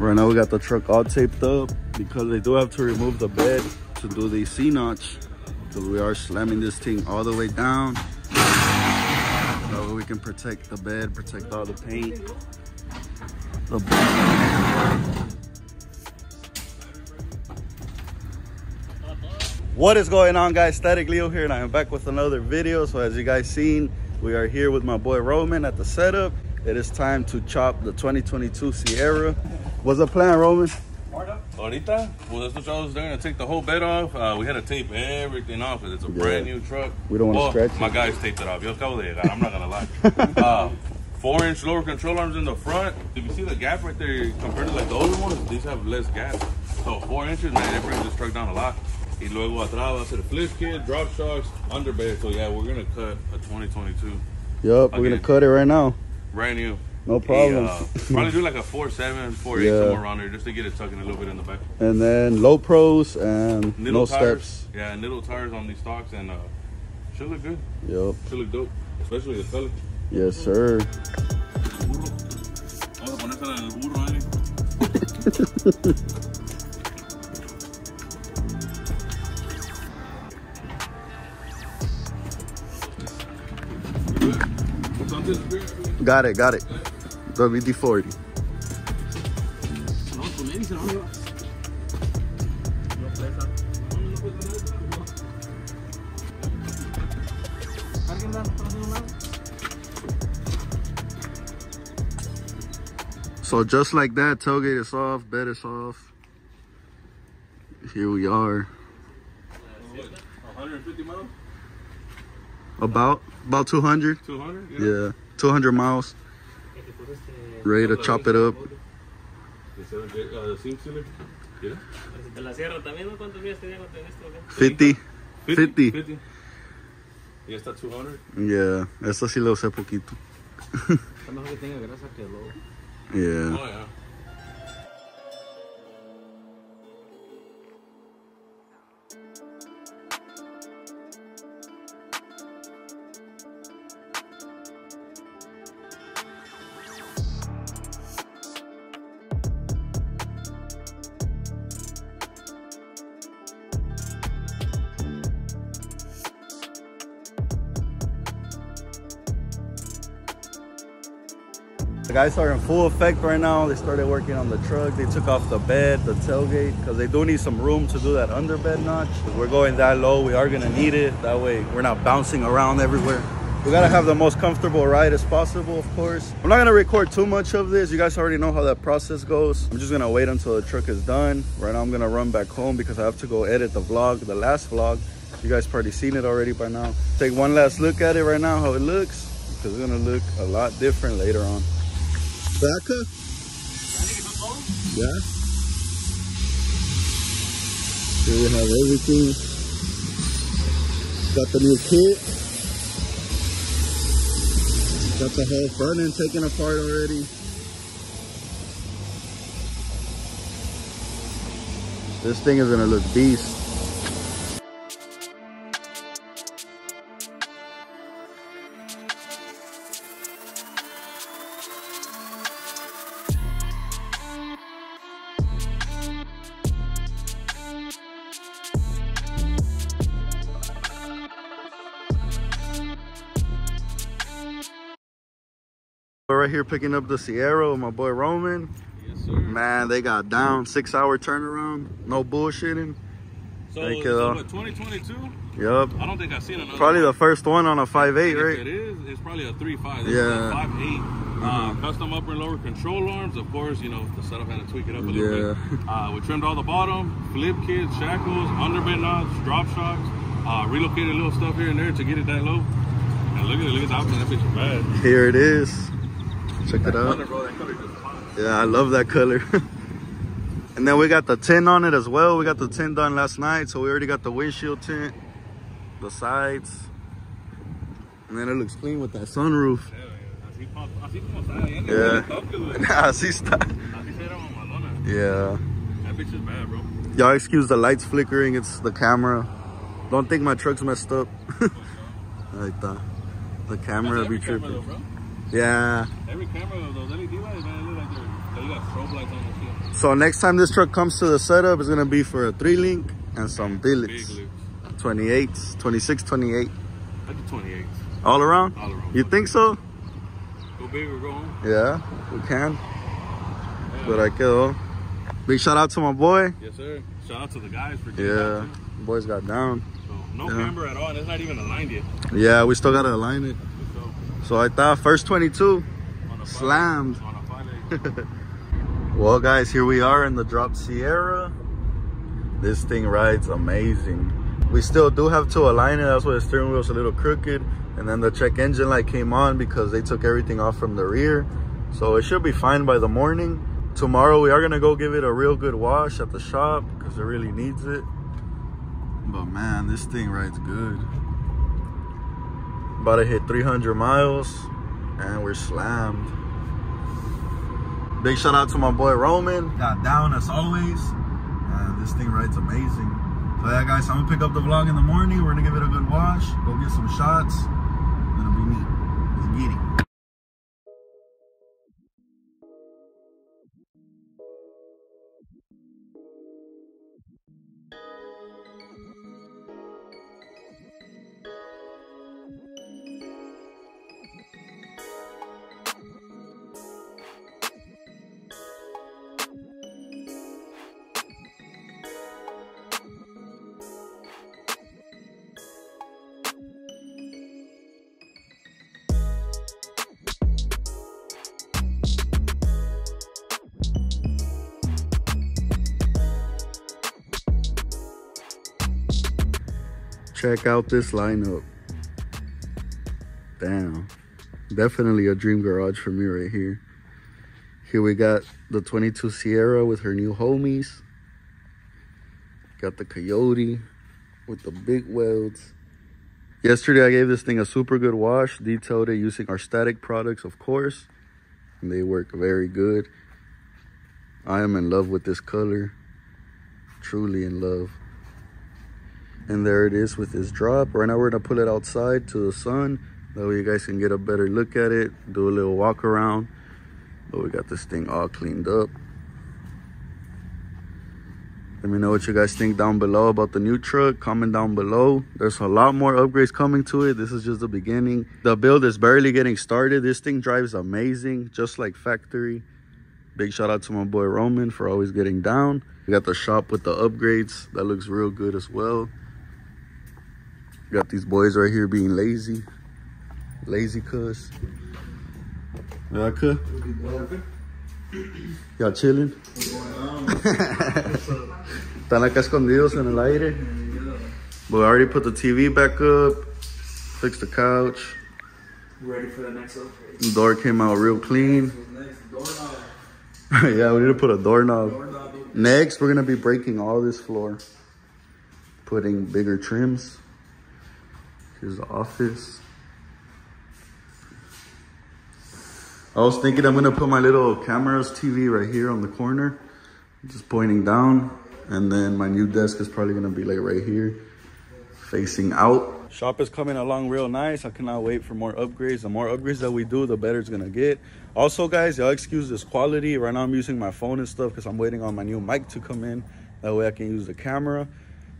Right now we got the truck all taped up because they do have to remove the bed to do the C-notch. Because we are slamming this thing all the way down. So we can protect the bed, protect all the paint. The what is going on guys? Statik Leo here and I am back with another video. So as you guys seen, we are here with my boy Roman at the setup. It is time to chop the 2022 Sierra. What's the plan, Roman? Ahorita, well, this was they're gonna take the whole bed off. Uh, we had to tape everything off because it's a Yeah. brand new truck. We don't wanna Well, scratch it. My guys taped it off. Yo acabo de. I'm not gonna lie. uh, four inch lower control arms in the front. If you see the gap right there compared to like the older ones, these have less gap. So four inches, man, it brings this truck down a lot. Y luego atrás va a ser flip kit, drop shocks, underbed. So yeah, we're gonna cut a 2022, Yup, we're gonna cut it right now. brand new. No problem. Uh, probably do like a four seven, four eight, Yeah. somewhere around there, just to get it tucking a little bit in the back. and then low pros and Niddle no tires. steps. Yeah, Nitto tires on these stocks and uh should look good. Yup. Should look dope. Especially the color. Yes, sir. Got it, got it. WD-40. So just like that, tailgate is off, bed is off. Here we are. 150 miles? About about 200. 200? Yeah, 200 miles. Ready to chop it up. The seven J- uh, the seam sealer? Yeah. De la sierra también, ¿no? ¿Cuántos días tenía con esto? o qué? 50. 50. 50. Y esta 200. Yeah, eso sí lo usé poquito. Está mejor que tenga grasa que lobo. Yeah. Oh, yeah. The guys are in full effect right now. They started working on the truck. They took off the bed, the tailgate, because they do need some room to do that underbed notch. We're going that low. We are gonna need it. That way we're not bouncing around everywhere. We gotta have the most comfortable ride as possible, of course. I'm not gonna record too much of this. You guys already know how that process goes. I'm just gonna wait until the truck is done. Right now I'm gonna run back home because I have to go edit the vlog, the last vlog. You guys probably seen it already by now. Take one last look at it right now, how it looks, because it's gonna look a lot different later on. Becca? Yeah. Here we have everything. Got the new kit. Got the whole front end taken apart already. This thing is gonna look beast. Picking up the Sierra with my boy Roman. Yes, sir. Man, they got down six hour turnaround. No bullshitting. So, Thank you, so what, 2022? Yup. I don't think I've seen another Probably one. the first one on a 5.8, If right? it is, it's probably a 3.5. This Yeah. is a 5.8. Uh, custom upper and lower control arms. Of course, you know, the setup had to tweak it up a little Yeah. bit. Uh, we trimmed all the bottom, flip kits, shackles, underbed knots, drop shocks, uh, relocated a little stuff here and there to get it that low. And look at it, look at the option. That bitch is bad. Here it is. Check it out. Bro, that color just. Yeah, I love that color. and then we got the tint on it as well. We got the tint done last night, so we already got the windshield tint, the sides. And then it looks clean with that sunroof. Yeah, Así, pa- así como está. Yeah. huele toque, güey. Así está. Así se era mamalona. Yeah. That bitch is bad, bro. Y'all excuse the lights flickering. It's the camera. Don't think my truck's messed up. Oh, like the, the camera be tripping. Though, bro. Yeah. Every camera of those LED lights, man, look like they're, they got strobe lights on the shit. So next time this truck comes to the setup, it's gonna be for a three link and some loops. 28s, 26, 28. I do 28s. All around? All around. You think so? Go big or go home. Yeah, we can. Yeah. But I quedó. Big shout out to my boy. Yes, sir. Shout out to the guys for getting Yeah, boys got down. So, no Yeah. camber at all, and it's not even aligned yet. Yeah, we still gotta align it. So, I thought first 22. on a Slammed. Well, guys, here we are in the drop Sierra. This thing rides amazing. We still do have to align it. That's why the steering wheel's a little crooked. And then the check engine light came on because they took everything off from the rear. So it should be fine by the morning. Tomorrow we are gonna go give it a real good wash at the shop because it really needs it. But man, this thing rides good. About to hit 300 miles and we're slammed. Big shout out to my boy Roman. Got down as always. And this thing rides amazing. So yeah guys, I'm gonna pick up the vlog in the morning. We're gonna give it a good wash, go get some shots. Gonna be neat. Let's. Check out this lineup. Damn. Definitely a dream garage for me right here. Here we got the 22 Sierra with her new homies. Got the Coyote with the big welds. Yesterday I gave this thing a super good wash, detailed it using our Statik products, of course. And they work very good. I am in love with this color. Truly in love. And there it is with this drop. Right now we're gonna pull it outside to the sun. That way you guys can get a better look at it, do a little walk around. But we got this thing all cleaned up. Let me know what you guys think down below about the new truck. Comment down below. There's a lot more upgrades coming to it. This is just the beginning. The build is barely getting started. This thing drives amazing, just like factory. Big shout out to my boy Roman for always getting down. We got the shop with the upgrades. That looks real good as well. Got these boys right here being lazy. Lazy cuss. Yeah. Y'all chilling. Están acá escondidos en el aire. But I already put the TV back up. Fixed the couch. Ready for the next upgrade. The door came out real clean. Yeah, we need to put a doorknob. Doorknob. Next, we're gonna be breaking all this floor. Putting bigger trims. Here's the office. I was thinking I'm gonna put my little cameras TV right here on the corner, just pointing down. And then my new desk is probably gonna be like right here, facing out. Shop is coming along real nice. I cannot wait for more upgrades. The more upgrades that we do, the better it's gonna get. Also, guys, y'all excuse this quality. Right now I'm using my phone and stuff because I'm waiting on my new mic to come in. That way I can use the camera.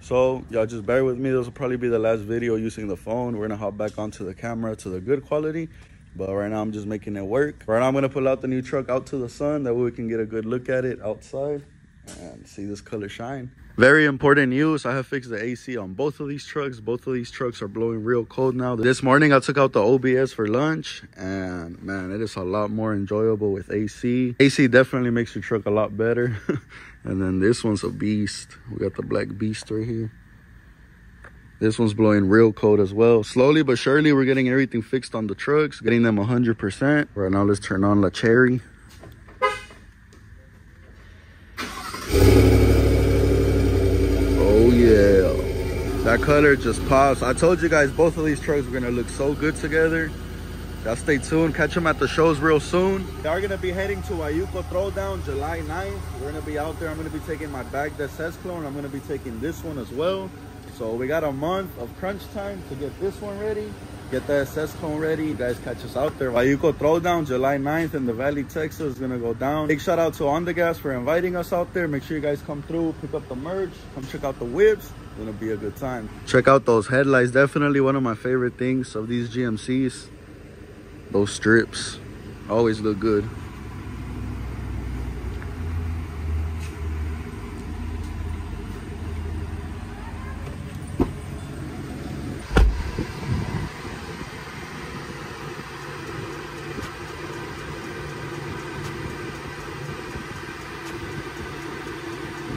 So y'all just bear with me. This will probably be the last video using the phone. We're gonna hop back onto the camera to the good quality. But right now I'm just making it work. Right now I'm gonna pull out the new truck out to the sun. That way we can get a good look at it outside and see this color shine. Very important news. I have fixed the AC on both of these trucks. Both of these trucks are blowing real cold now. This morning I took out the OBS for lunch and man, it is a lot more enjoyable with AC. AC definitely makes your truck a lot better. and then this one's a beast. We got the black beast right here. This one's blowing real cold as well. Slowly but surely, we're getting everything fixed on the trucks, getting them 100%. Right now, let's turn on La Cherry. Oh yeah, that color just pops. I told you guys both of these trucks were gonna look so good together. Y'all stay tuned. Catch them at the shows real soon. They are to be heading to Ayuco Throwdown July 9th. We're to be out there. I'm to be taking my bag that says clone. I'm to be taking this one as well. So we got a month of crunch time to get this one ready. Get the SS clone ready. You guys catch us out there. Ayuco Throwdown July 9th in the Valley, Texas going to go down. Big shout out to On The Gas for inviting us out there. Make sure you guys come through, pick up the merch, come check out the whips. It's to be a good time. Check out those headlights. Definitely one of my favorite things of these GMCs those strips always look good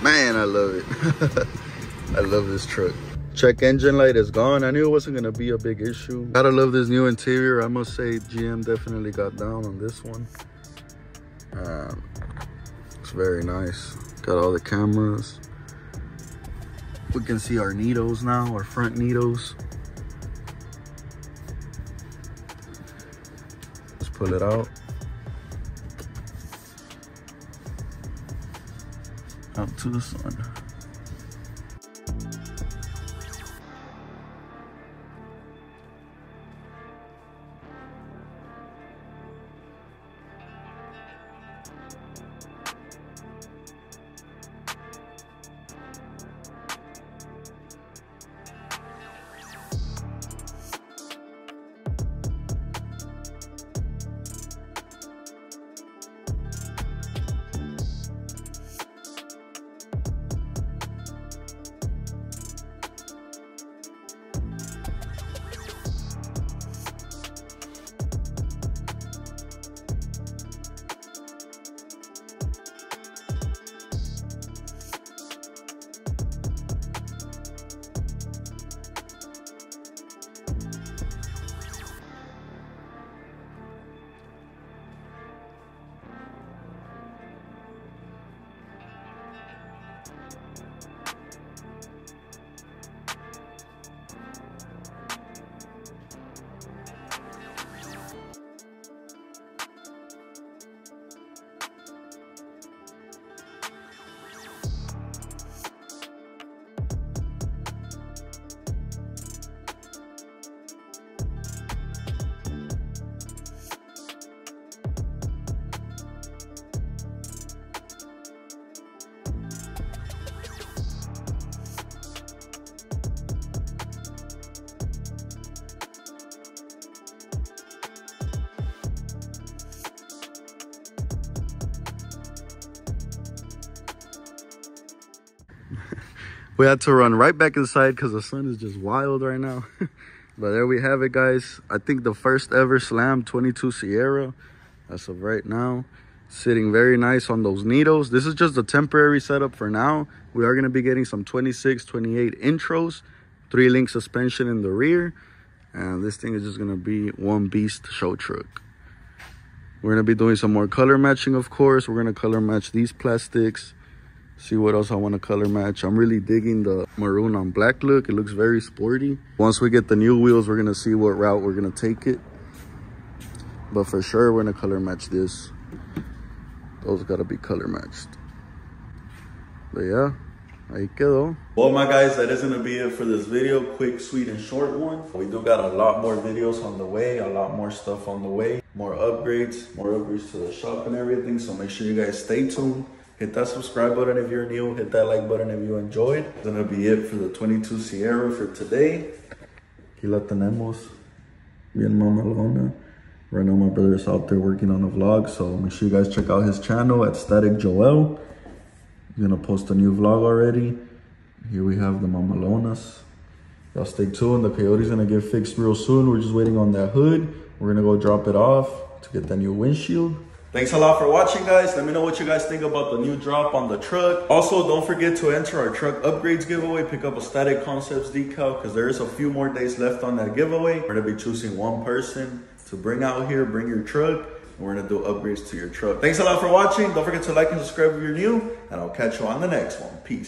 man i love it. I love this truck. Check engine light is gone. I knew it wasn't going to be a big issue. Gotta love this new interior. I must say gm definitely got down on this one. Um, it's very nice. Got all the cameras. We can see our needles now our front needles. Let's pull it out out to the sun we had to run right back inside because the sun is just wild right now. But there we have it guys. I think the first ever slam 22 sierra as of right now. Sitting very nice on those needles. This is just a temporary setup for now. We are going to be getting some 26 28 intros three link suspension in the rear and this thing is just going to be one beast show truck. We're going to be doing some more color matching of course. We're going to color match these plastics see what else I want to color match. I'm really digging the maroon on black look. It looks very sporty. Once we get the new wheels, we're going to see what route we're going to take it. But for sure, we're going to color match this. Those got to be color matched. But yeah, ahí quedó. Well, my guys, that is going to be it for this video. Quick, sweet, and short one. We do got a lot more videos on the way, a lot more stuff on the way, more upgrades, more upgrades to the shop and everything. So make sure you guys stay tuned. Hit that subscribe button if you're new. Hit that like button if you enjoyed. That's gonna be it for the 22 Sierra for today. Aquí la tenemos. Bien mamalona. Right now my brother is out there working on a vlog. So make sure you guys check out his channel at Statik Joel. Gonna post a new vlog already. Here we have the mamalonas. Y'all stay tuned. The Coyote's gonna get fixed real soon. We're just waiting on that hood. We're gonna go drop it off to get that new windshield. Thanks a lot for watching, guys. Let me know what you guys think about the new drop on the truck. Also, don't forget to enter our truck upgrades giveaway. Pick up a Statik Concepts decal because there is a few more days left on that giveaway. We're to be choosing one person to bring out here, bring your truck. And we're to do upgrades to your truck. Thanks a lot for watching. Don't forget to like and subscribe if you're new. And I'll catch you on the next one. Peace.